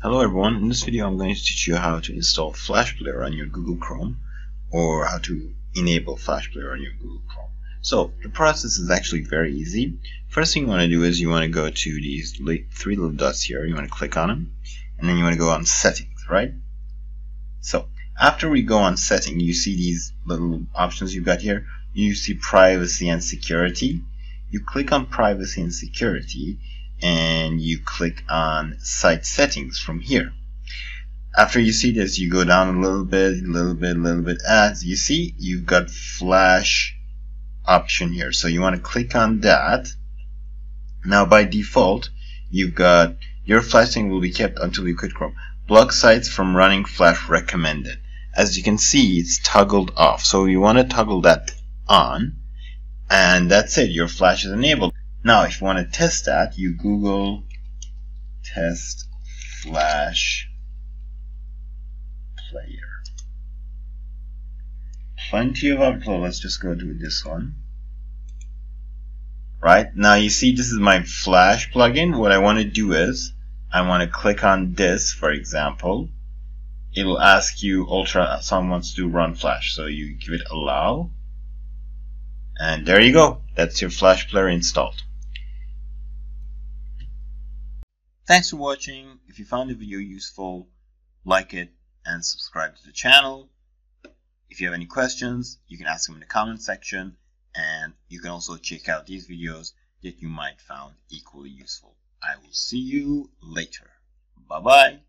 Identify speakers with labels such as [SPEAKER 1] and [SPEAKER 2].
[SPEAKER 1] Hello everyone, in this video I'm going to teach you how to install Flash Player on your Google Chrome or how to enable Flash Player on your Google Chrome. So the process is actually very easy. First thing you want to do is you want to go to these three little dots here, you want to click on them and then you want to go on settings, right? So after we go on setting you see these little options you've got here. You see privacy and security. You click on privacy and security and you click on site settings from here. After you see this, you go down a little bit, a little bit, a little bit. As you see, you've got flash option here. So you want to click on that. Now by default, you've got your flashing will be kept until you quit Chrome. Block sites from running flash recommended. As you can see, it's toggled off. So you want to toggle that on. And that's it. Your flash is enabled. Now, if you want to test that, you Google test flash player. Plenty of options. Let's just go to this one. Right now, you see, this is my Flash plugin. What I want to do is, I want to click on this, for example. It'll ask you ultrasound wants to run Flash, so you give it allow, and there you go. That's your Flash player installed. Thanks for watching. If you found the video useful, like it and subscribe to the channel. If you have any questions, you can ask them in the comment section and you can also check out these videos that you might found equally useful. I will see you later. Bye bye.